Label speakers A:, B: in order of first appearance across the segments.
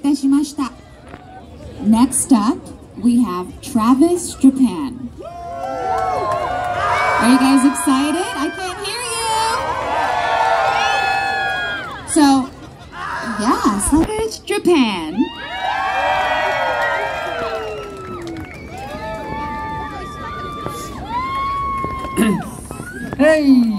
A: いたしました。Next up we have Travis Japan. Are you guys excited? I can't hear you. So yeah,
B: Travis Japan.
C: Hey.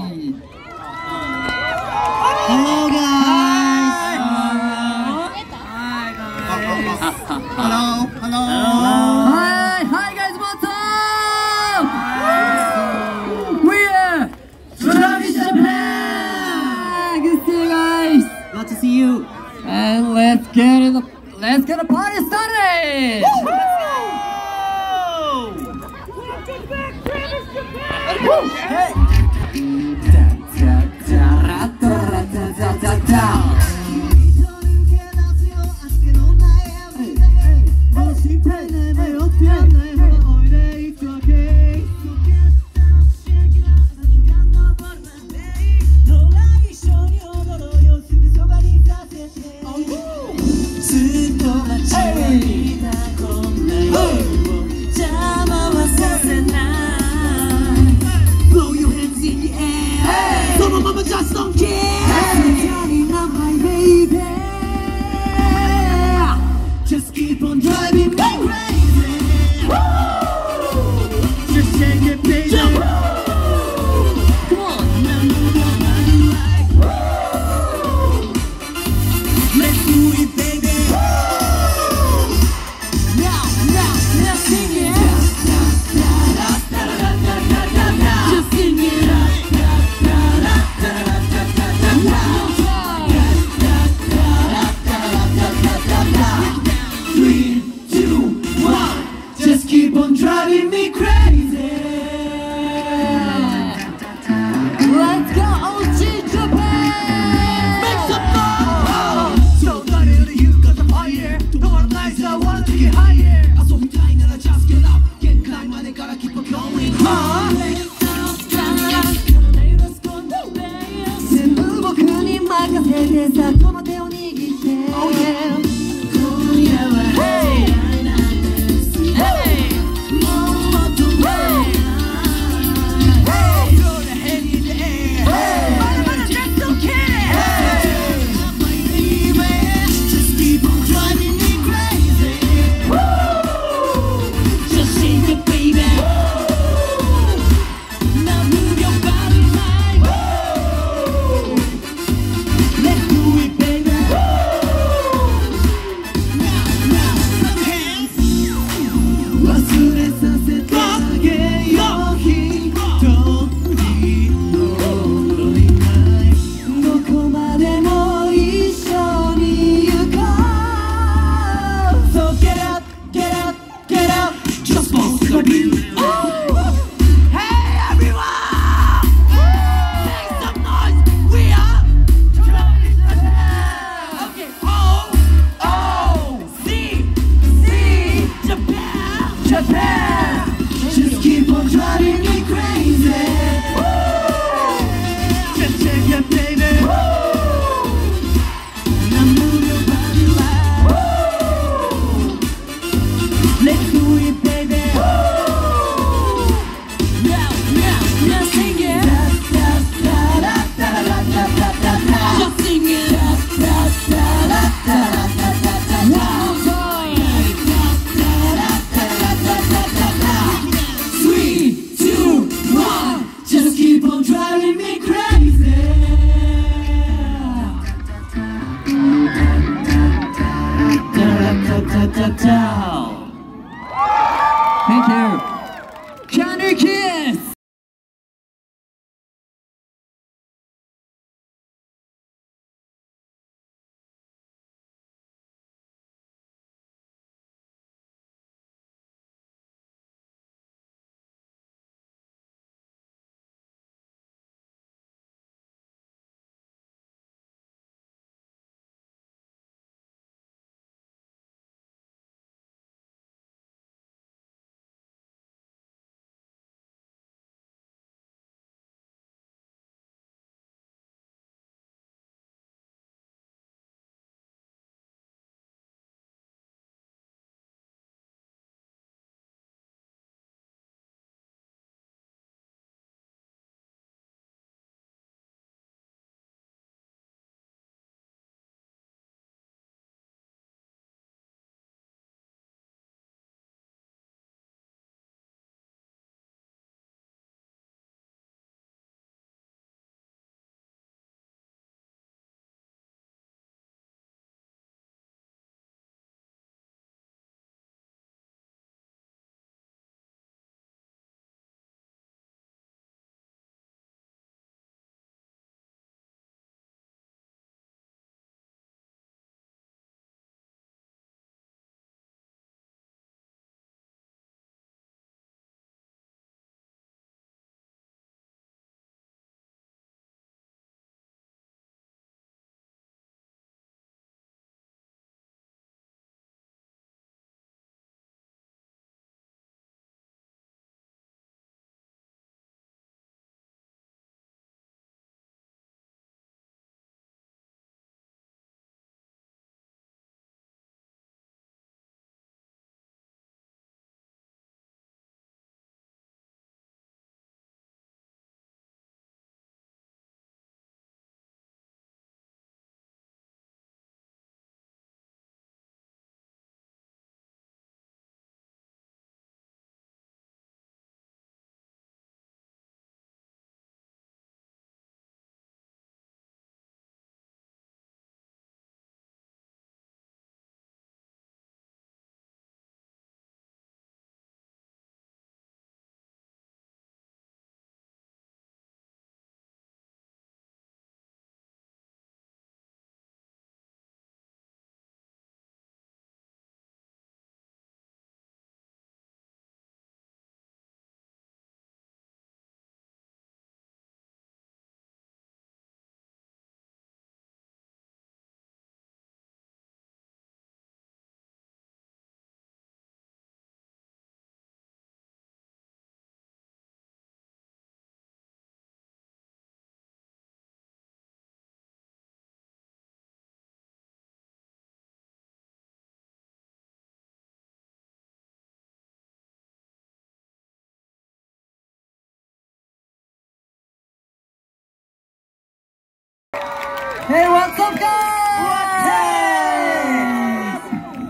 C: Hey,
B: what's up, guys?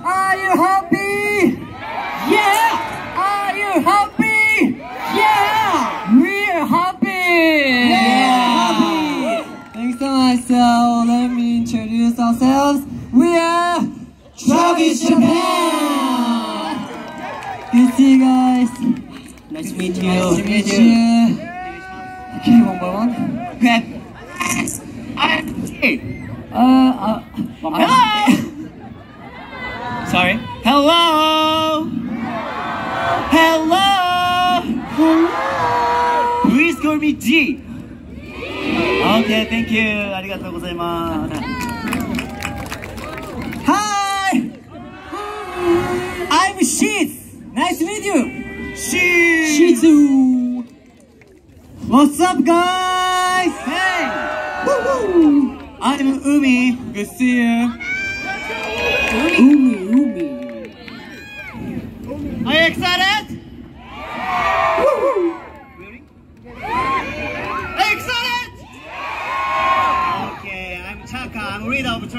B: Are you happy?
C: Yeah!
B: Are you happy?
C: Yeah!
B: We're happy.
C: Yeah!
B: Thanks so much. So let me introduce ourselves. We are
C: Travis
B: Japan. Good to see you guys.
C: Nice to meet you.
B: Nice to meet you.
C: Thank you. ありがとうございます。Hi! I'm Sheets! Nice to meet you! Sheets!
B: Sheets
C: What's up, guys? Hey! Woo-hoo! I'm Umi. Good to see you.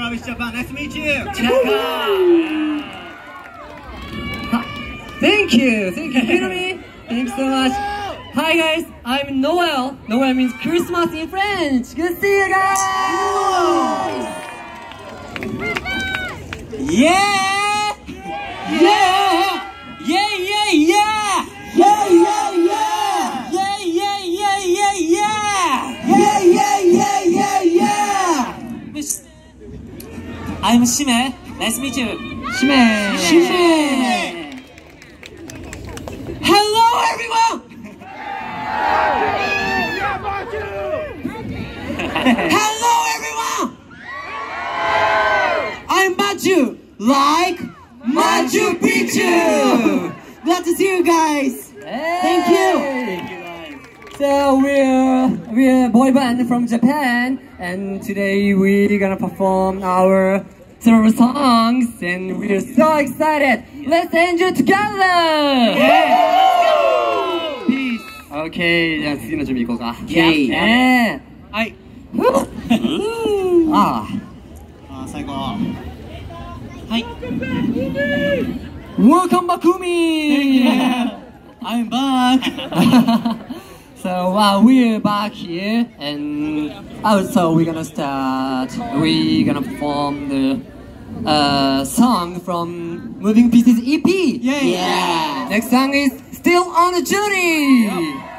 C: Travis Japan. Nice to meet you. Chaka.
B: Thank you. Thank you, Hirumi. Thanks so much. Hi guys, I'm Noel. Noel means Christmas in French. Good to see you guys.
C: Yeah! Yeah! Yeah, I'm Shime. Nice to meet you.
B: Shime.
C: Shime. Hello, everyone! Hello, everyone! I'm Machu, like Machu Picchu. Glad to see you guys. Thank you. Thank you, guys.
B: So we're we're a boy band from Japan, and today we're gonna perform our solo songs, and we're so excited. Let's enjoy together.
C: Peace.
B: Okay, じゃあ次の準備行こうか。
C: Okay.
B: ね
C: はい。
B: え。あ
C: あ、最高。はい。
B: あ。Welcome back to me.
C: I'm back.
B: so uh, we're back here, and also we're gonna start. We're gonna perform the uh, song from Moving Pieces EP.
C: Yeah.
B: Next song is Still on a Journey.
C: want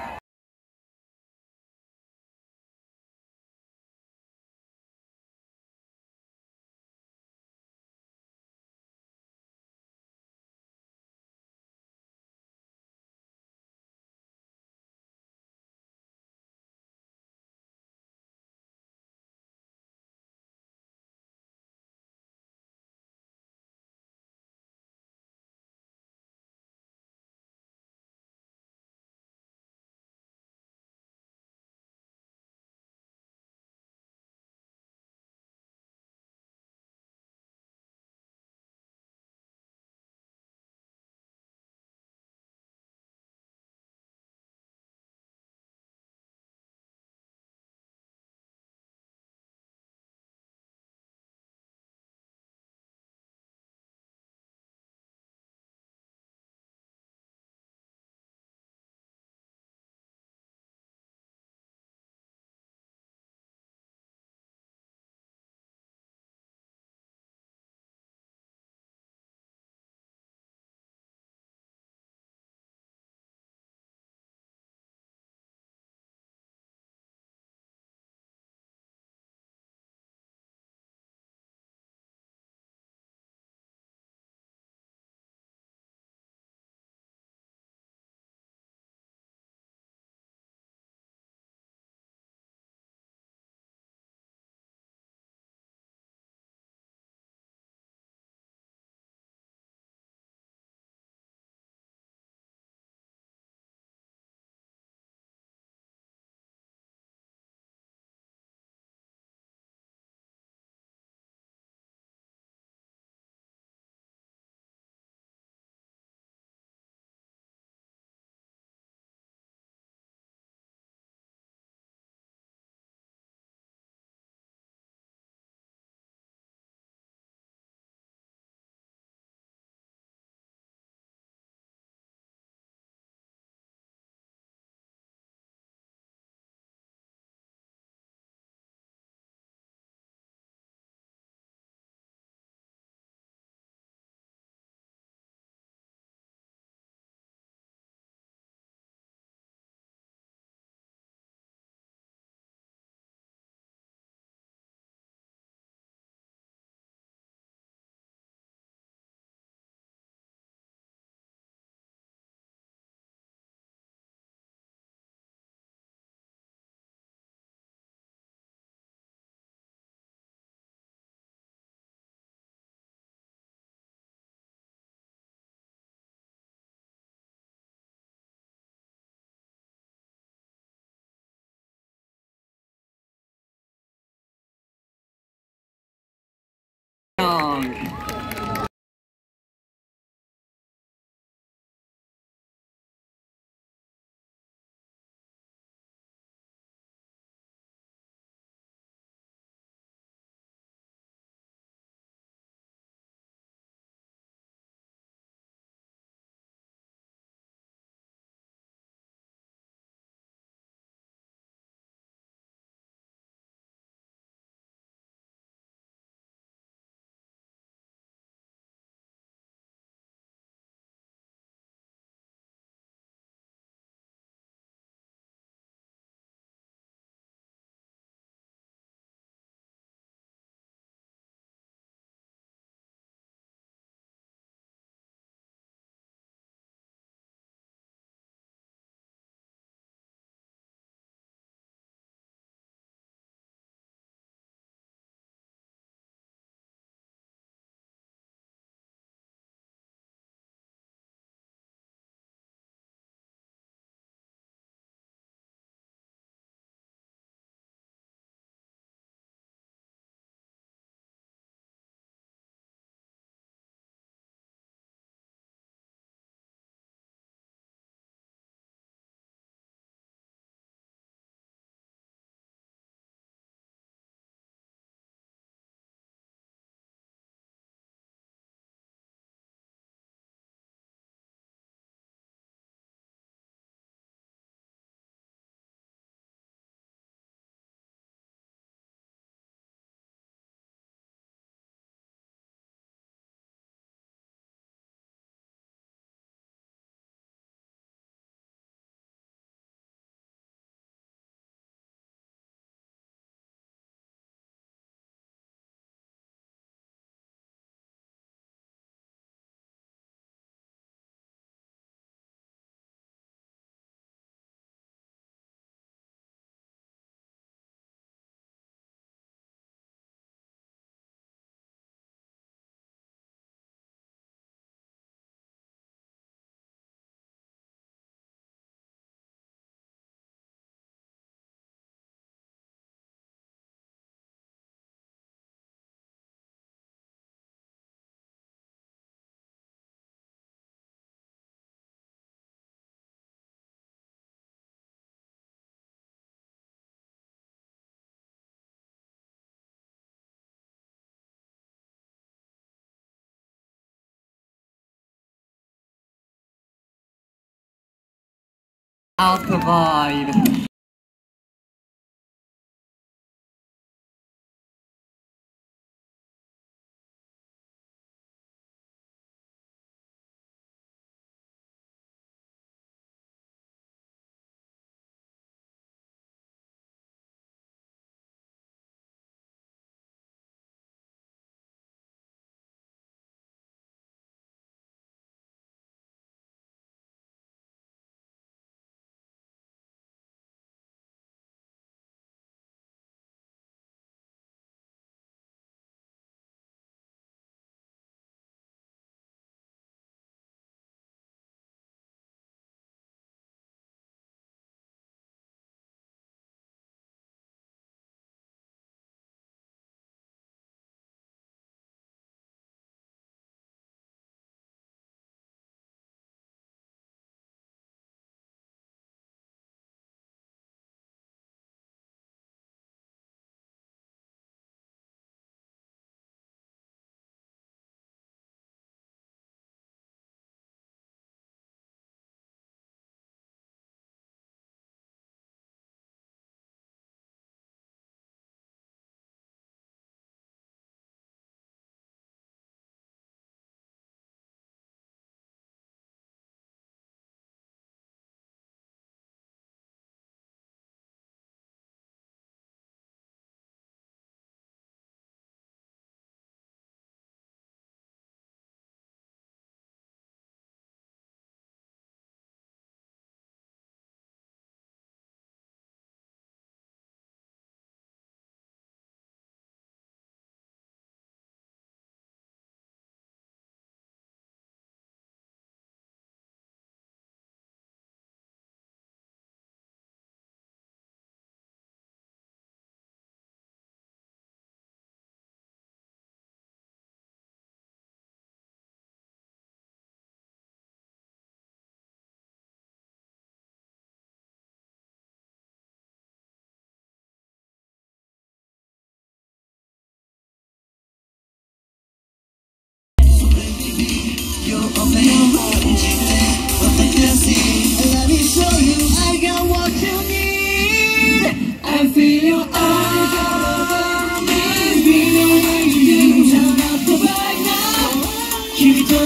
C: I'll.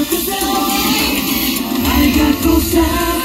C: I got closer.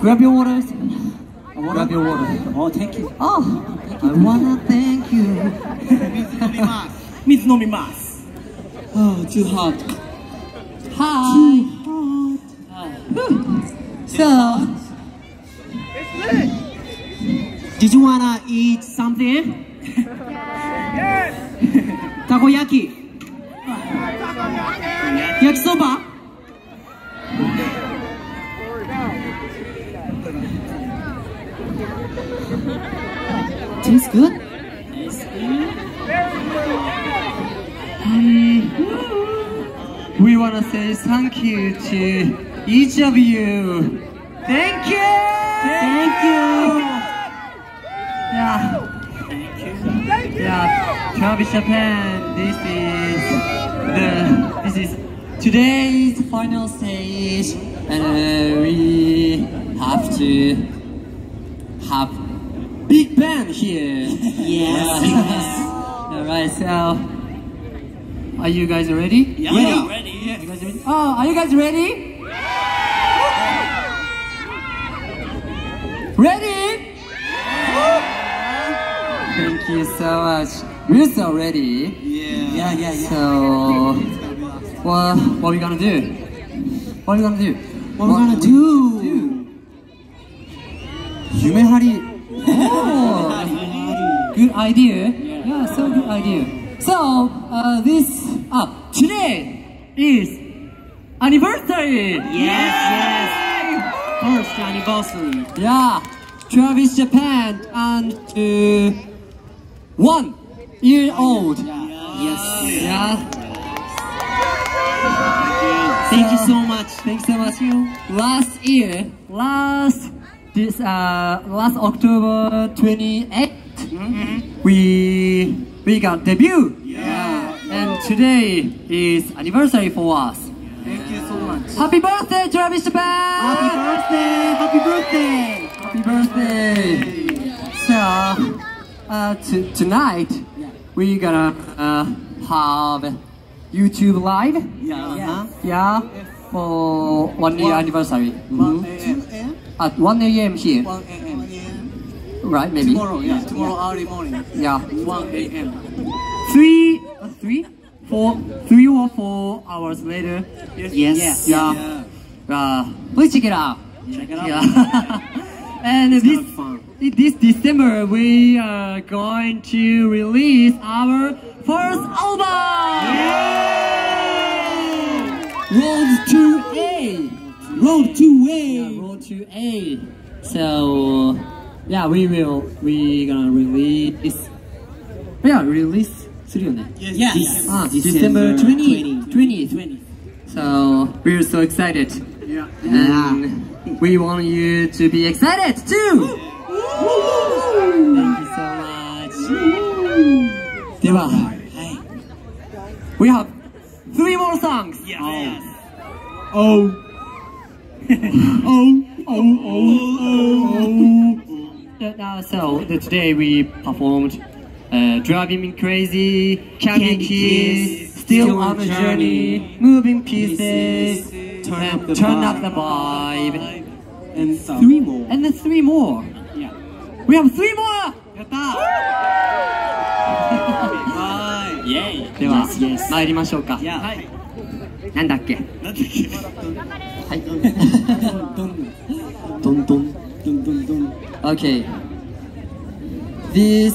C: Grab your water. Wanna,
B: grab your water.
C: Oh, thank you.
B: Oh, thank you. I wanna thank you.
C: Mizunomimasu. Mizunomimasu. Oh, too hot.
B: Of you. Thank you. Thank you. Yeah. Yeah. Travis Japan. This is the. This is today's final stage, and uh, we have to have big band here. Yes. All right. So, are you guys ready?
D: Yeah.
B: Ready?
D: Ready?
B: You guys ready? Oh, are you guys ready? Ready? Yeah. Thank you so much. We're so ready.
D: Yeah. Yeah, yeah, yeah.
B: So, what, what are we gonna do? What are we gonna do?
D: What, are we gonna do?
B: do? 夢張り oh, Good idea. Yeah. so good idea. So, uh, this, uh, today is anniversary.
D: Yes. yes. First anniversary.
B: Yeah, Travis Japan and uh, one year old.
D: Yes.
B: Yeah.
D: Thank you so much.
B: Thanks so much. Last year, last this uh last October 28th, we we got debut.
D: Yeah.
B: And today is anniversary for us. Happy birthday, Travis Japan!
D: Happy birthday! Happy birthday!
B: Happy birthday! So, uh, t- tonight we're gonna uh, have YouTube live.
D: Yeah. Yeah.
B: Yeah, for one year anniversary.
D: 1
B: Mhm.
D: a.m.
B: At 1 a.m. here,
D: 1 a.m.
B: right? Maybe.
D: Tomorrow, yeah. Tomorrow early morning.
B: Yeah.
D: 1 a.m.
B: Three, uh, three, four, three or four hours later.
D: Yes.
B: Yeah. Uh, please check it out.
D: Check it out.
B: Yeah. and
D: It's
B: this
D: kind of fun.
B: this December we are going to release our first album. Yeah. Road to A.
D: Road to
B: Yeah, Road to A. So yeah, we will we gonna release. Yeah, release するよね。
D: Yes.
B: Ah, December 20th. 20th. So we're so excited.
D: Yeah.
B: And we want you to be excited too! Thank you so much. では、We have three more songs!
D: Yes.
B: Oh. oh, oh, oh, oh. Uh, so the, today we performed uh, Driving Me Crazy, Candy, Kiss, Still on the Journey, Moving Pieces,
D: Turn Up the
B: Turn. Up the Vibe,
D: And three more.
B: and then three more.
D: Yeah.
B: We have three more!
D: やったーイェイ
B: では、
D: Yes, yes.
B: 参りましょうか。
D: いや、はい。
B: なんだっけ
D: なんだっけ
B: はい。
D: どん
B: どんどん。
D: どんどんどん。
B: Okay. This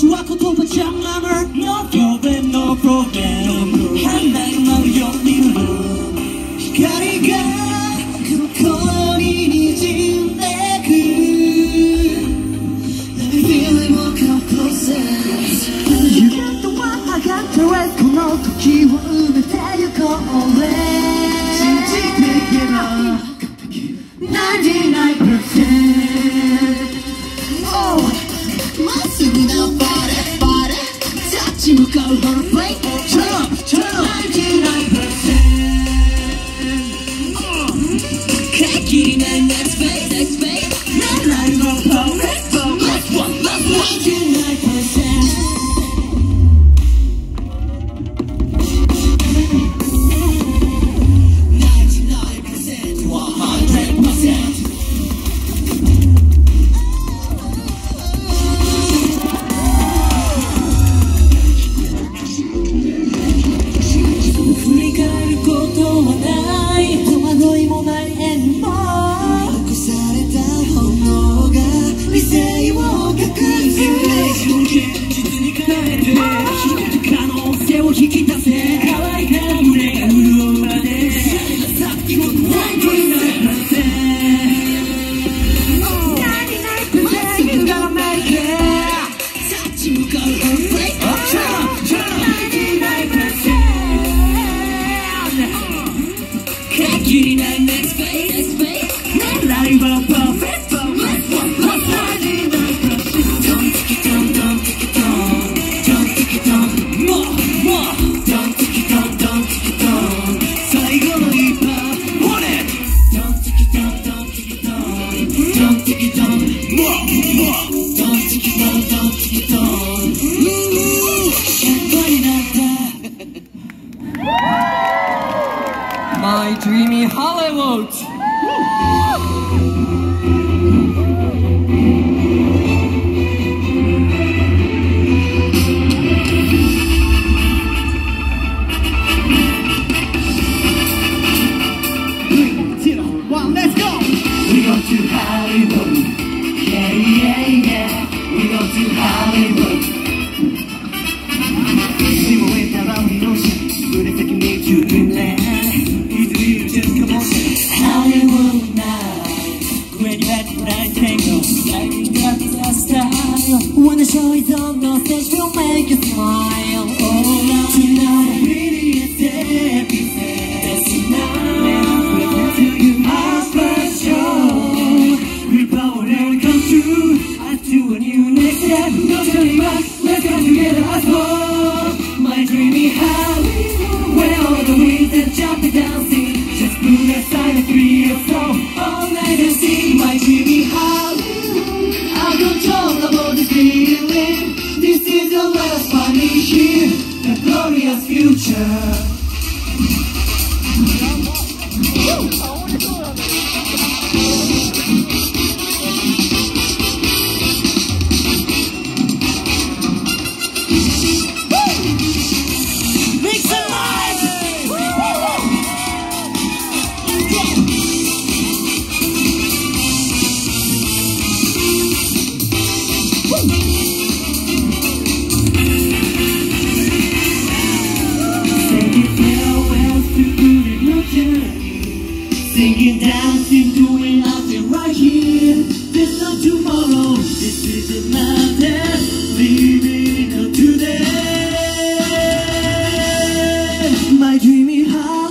C: 当の気持ちは言葉じゃなら No problem no problem 変なのように光が心に滲んでく Let me feel it will come closer You got the one I got the rest この時を Tsubuka. Take me high.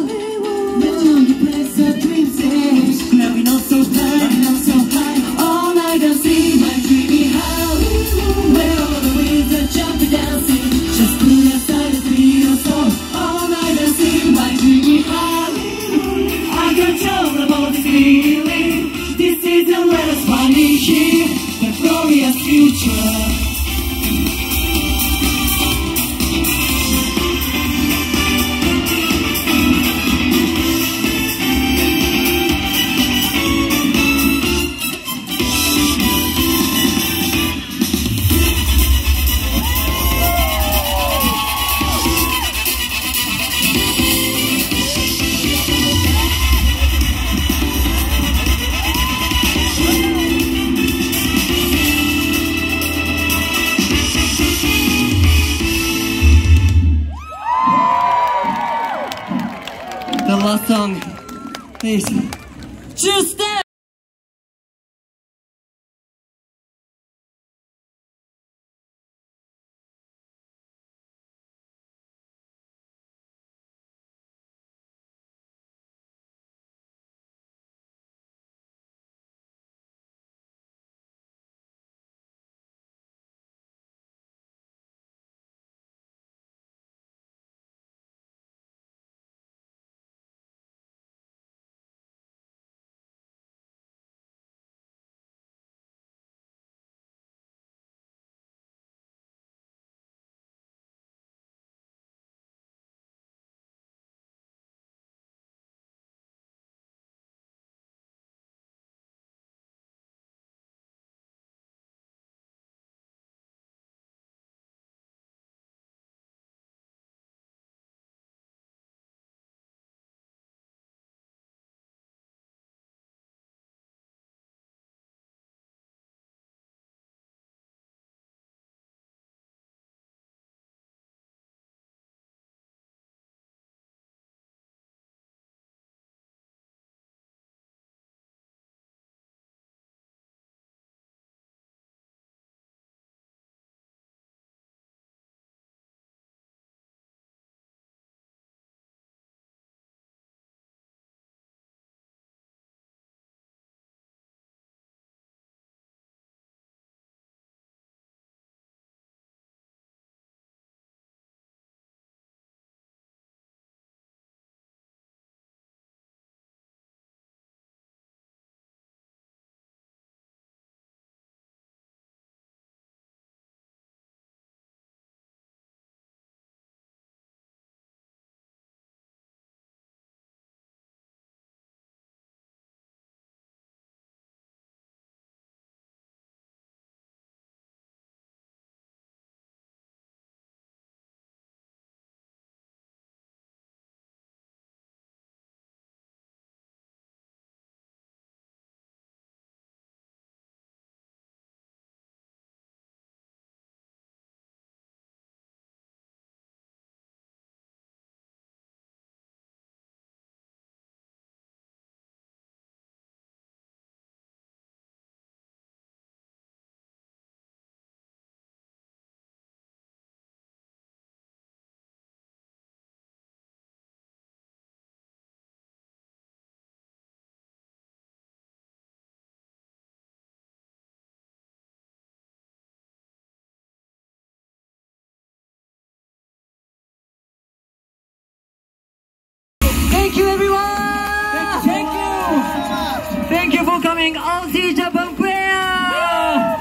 B: welcoming OC Japan player.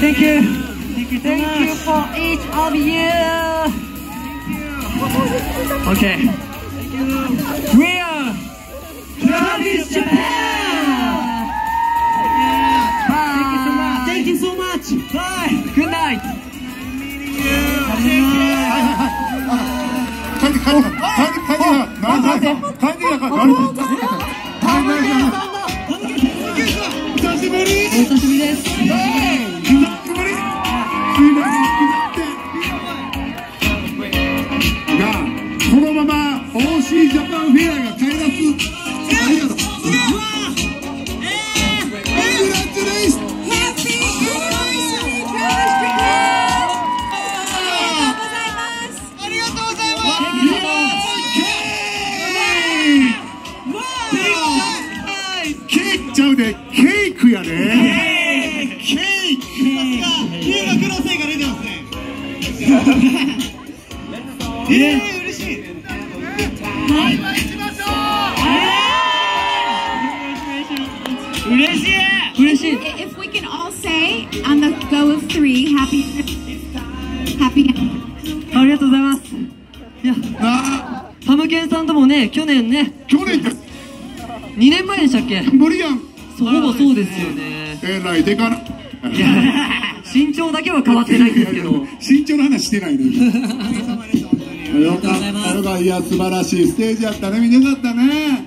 B: Thank you. Thank you. Thank you for each of you. Okay. We are Travis Japan. Bye.
E: Thank you so much!
B: Bye. Good night.
F: 帰って帰って帰って帰って帰って帰って帰って久しぶり
B: お 久しぶりです。
F: 久しぶりす。いませんがこのまま OC ジャパンフェアが帰らす。ありがとう
E: えー、嬉しい嬉しい
B: 嬉しい。
A: If we can all say on the go of three, happy, happy.
B: ありがとうございます。いや、
F: な
B: サムケンさんともね、去年ね、
F: 去年です
B: 2年前でしたっけ？
F: 無理やん
B: そうほぼそうですよね。
F: えらいでかない
B: や、身長だけは変わってないんですけど。
F: 身長の話してないの に。よかったいや素晴らしいステージやったねみんなよかったね.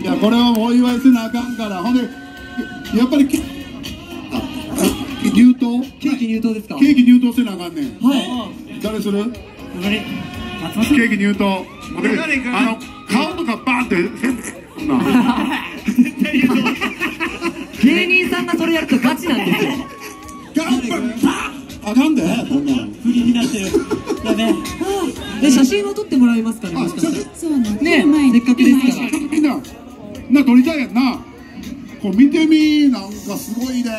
F: い。やこれはお祝いせなあかんから。ほんでやっぱり入刀
B: ケーキ入刀ですか？
F: ケーキ入刀せなあかんねん。
B: は
F: 誰する？ケーキ入刀俺あの顔とかバーンって。せんでそんなん
B: い。芸人さんがそれやるとガチなんですよ。
F: あかんで？こんな
E: 振りになてるやべえ
B: 写真は撮ってもらえますかねもしかして。
A: そ
B: なせっかくですから。
F: みんな。な撮りたいやんな。これ見てみなんかすごいね。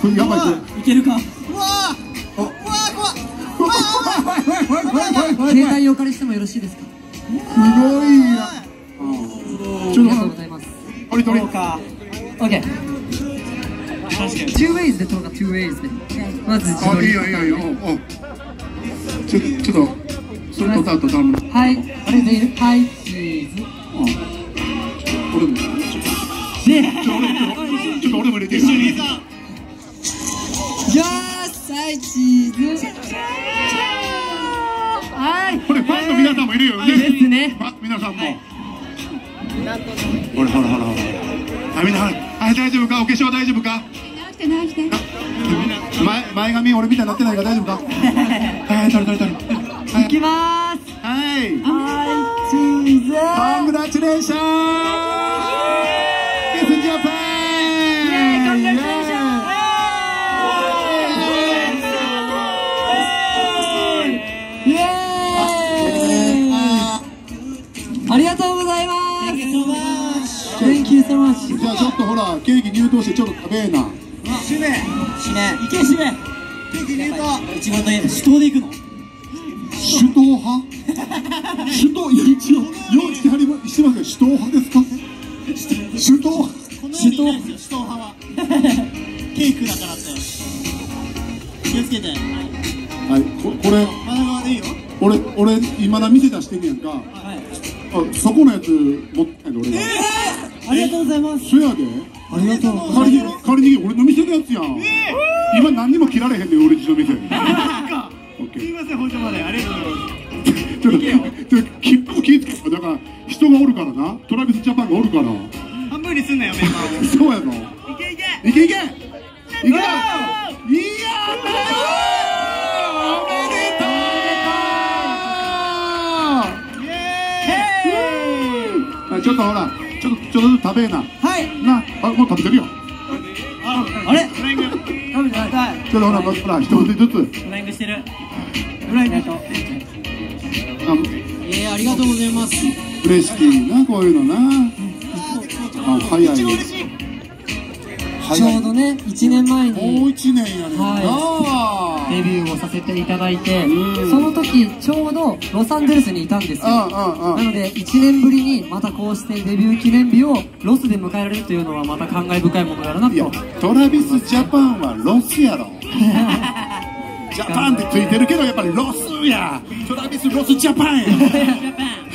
F: これやばいこれ
E: い。けるか？
B: わわ怖っ 携帯お借りしてもよろしいですか？
F: すごいな。ちょっと
B: ありがとうございます。
E: オッケ
B: ー。2ways で撮ろか 2ways で。まず自撮り。
F: いいよいいよいいよ。ちょちょっとそれ撮った後ダ
B: はいあれでい。るはいチーズ。
F: 俺も。
B: ね。
F: ちょっと俺も入れて一
B: よーしはいチーズ。はい。
F: これファンの皆さんもいるよね。
B: ですね。
F: ファン皆さんも。ほらほらほらほら。あみん。なはい大丈夫か？お化粧大丈夫か？
A: 直して直して。
F: 前前髪俺みたいになってないから大丈夫か？はい撮る撮る撮るはい
B: いきまーす。
F: はい
B: はい、チーズ。
F: コングラチュレーション
B: You so much
F: じゃあちょっとほらケーキ入刀してちょっと食べえな。
E: しめ。しめ。いけしめ。ケーキ入刀。一番大変手刀で行くの。
F: 手刀派？手刀いや一応用意してはりましてますけど手刀派ですか？手刀
E: 手刀派は。ケークだからって気をつけて
F: は。いここれ
E: まだまだいいよ
F: 俺俺今だ店出してんねやんか
E: は。い
F: あそこのやつ持ってないの俺が
E: ありがとうございます。
F: そやで。
E: ありがとう。
F: 仮に仮に俺の店のやつやん。今何にも切られへんねん俺んちの店
E: すいません本当までありがとうございます。
F: ちょっと、ちょっと、切符気ぃつけだから、人がおるからな、トラビスジャパンがおるから。
E: 半分にすんなよメンバー
F: そうやぞ。
E: いけいけ。
F: いけいけ。いけ。よ。いやおめでとう。あちょっとほら、ちょっと、ちょっとずつ食べえな。
E: はい
F: な、あ、もう食べてるよ。
E: ああれ？フライング食べてない
F: ちょっとほら、ほら、一口ずつ。
E: フライングしてるフライングと
F: あ
E: えー、ありがとうございます
F: 嬉しいな、こういうのな。あ、早い。
B: ちょうどね1年前
F: もう
B: に
F: 一年やね
B: はデビューをさせていただいて
F: うん。
B: その時ちょうどロサンゼルスにいたんですよ。なので1年ぶりにまたこうしてデビュー記念日をロスで迎えられるというのはまた感慨深いものだなと。
F: いやトラビスジャパンはロスやろ。ジャパンってついてるけどやっぱりロスや。トラビスロスジャパンや。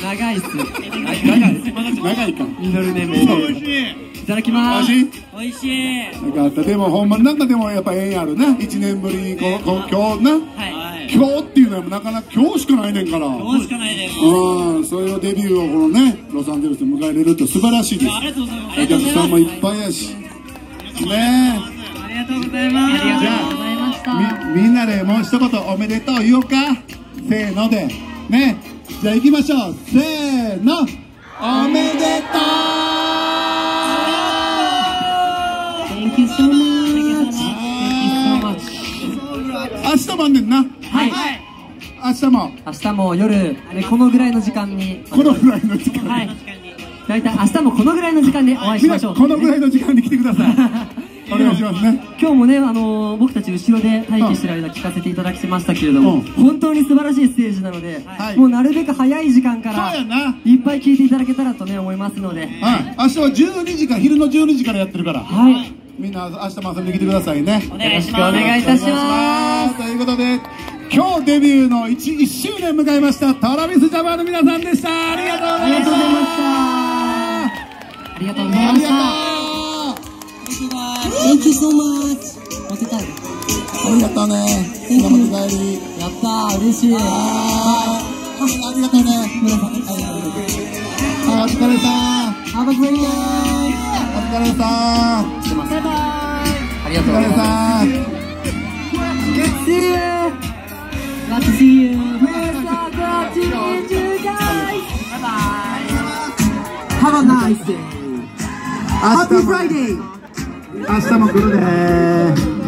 B: 長いっす。
F: 長い長いか。
B: ミドルネームいただきます
F: おいしい。
C: 美味しい。
F: よかった。でもほんまになんかでもやっぱ縁やるな。1年ぶりにこうこう今日な。
C: はい。
F: 今日っていうのはなかなか今日しかないねんから。
C: 今日しかないです。
F: うん。それをデビューをこのねロサンゼルスで迎えれるって素晴らしいです。
C: ありがとうございます。
F: お客さんもいっぱいやし。ね。
C: ありがとうございます。
B: ありがとうございました
F: えみみんなでもう一言おめでとう言おうか。せーので。ね。じゃあ行きましょう。せーの。おめでと
B: Thank
F: 明日もあんねんな
B: はい。
F: 明日も。
B: 明日も夜、ね、このぐらいの時間に。
F: このぐらいの時間。
B: はい。大体明日もこのぐらいの時間でお会いしましょう。
F: このぐらいの時間に来てください。お願いしますね。
B: 今日もね、あのー僕たち後ろで待機してる間聞かせていただきましたけれども、
F: うん。
B: 本当に素晴らしいステージなので、
F: はい。
B: もうなるべく早い時間から
F: い
B: っぱい聞いていただけたらとね思いますので、
F: はい。明日は12時から昼の12時からやってるから。
B: はい、
F: みんな明日も遊んできてくださいね。
C: お願いし
B: よろしくお
C: ます
B: 願いいたします。
F: ということで今日デビューの 1, 1周年迎えましたトラビスジャパンの皆さんでした。ありがとうございました。
B: ありがとうございました。
F: ありがとう
B: Thank you so much. 持って帰る
F: ありがとうね。今持って帰り。
B: やったー。嬉しい。
F: あー。ありがとうね。はいお疲れさお疲れさん
B: バイバイありがとうございます
F: さん
B: See you Glad to see you We're so glad to meet you guys Bye bye Have a nice day Happy Friday
F: 明日も来るね